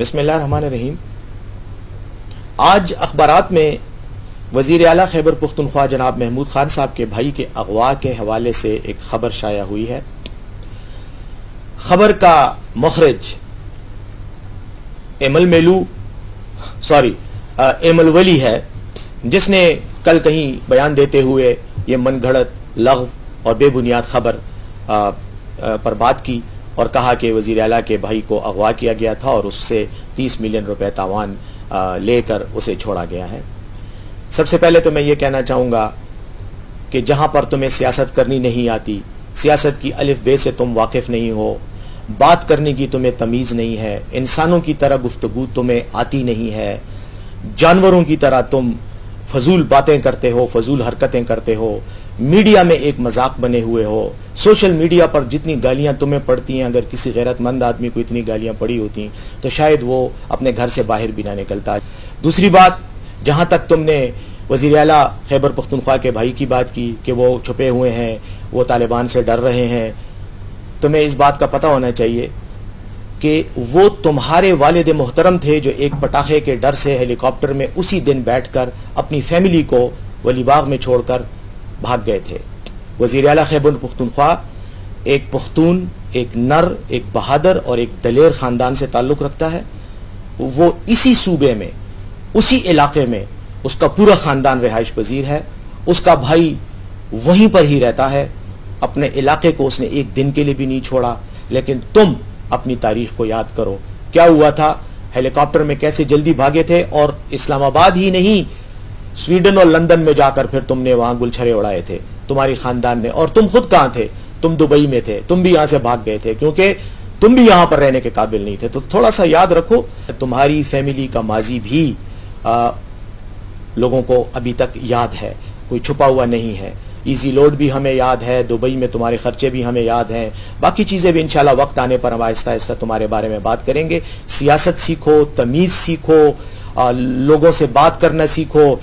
रहीम आज अखबार में वज़ीर अला खैबर पुख्तनख्वा जनाब महमूद खान साहब के भाई के अगवा के हवाले से एक खबर शाया हुई है। खबर का मखरज एमल मेलू, सॉरी एमल वली है, जिसने कल कहीं बयान देते हुए ये मनगढ़त लघ और बेबुनियाद खबर पर बात की। और कहा कि वज़ीर अला के भाई को अगवा किया गया था और उससे 30 मिलियन रुपए तावान लेकर उसे छोड़ा गया है। सबसे पहले तो मैं ये कहना चाहूँगा कि जहाँ पर तुम्हें सियासत करनी नहीं आती, सियासत की अलिफ बे से तुम वाकिफ नहीं हो, बात करने की तुम्हें तमीज़ नहीं है, इंसानों की तरह गुफ्तगु तुम्हें आती नहीं है, जानवरों की तरह तुम फजूल बातें करते हो, फजूल हरकतें करते हो मीडिया में एक मज़ाक बने हुए हो। सोशल मीडिया पर जितनी गालियाँ तुम्हें पड़ती हैं, अगर किसी गैरतमंद आदमी को इतनी गालियाँ पड़ी होती तो शायद वो अपने घर से बाहर भी ना निकलता। दूसरी बात, जहाँ तक तुमने वज़ीर अला खैबर पख्तनख्वा के भाई की बात की, कि वो छुपे हुए हैं, वो तालिबान से डर रहे हैं, तुम्हें इस बात का पता होना चाहिए कि वो तुम्हारे वालद मोहतरम थे जो एक पटाखे के डर से हेलीकॉप्टर में उसी दिन बैठकर अपनी फैमिली को वलीबाग में छोड़कर भाग गए थे। वज़ीर अला खैबुल पुख्तनख्वा एक पुख्तून, एक नर, एक बहादुर और एक दलेर ख़ानदान से ताल्लुक़ रखता है। वो इसी सूबे में, उसी इलाके में उसका पूरा ख़ानदान रिहाइश पजीर है। उसका भाई वहीं पर ही रहता है। अपने इलाके को उसने एक दिन के लिए भी नहीं छोड़ा, लेकिन तुम अपनी तारीख को याद करो। क्या हुआ था? हेलीकॉप्टर में कैसे जल्दी भागे थे? और इस्लामाबाद ही नहीं स्वीडन और लंदन में जाकर फिर तुमने वहाँ गुलछरे उड़ाए थे। तुम्हारी खानदान ने और तुम खुद कहाँ थे? तुम दुबई में थे। तुम भी यहाँ से भाग गए थे। क्योंकि तुम भी यहाँ पर रहने के काबिल नहीं थे। तो थोड़ा सा याद रखो तुम्हारी फैमिली का माजी भी आ, लोगों को अभी तक याद है। कोई छुपा हुआ नहीं है। इजी लोड भी हमें याद है। दुबई में तुम्हारे खर्चे भी हमें याद हैं। बाकी चीज़ें भी इंशाल्लाह वक्त आने पर हम आहिस्ता आहिस्ता तुम्हारे बारे में बात करेंगे। सियासत सीखो तमीज़ सीखो लोगों से बात करना सीखो।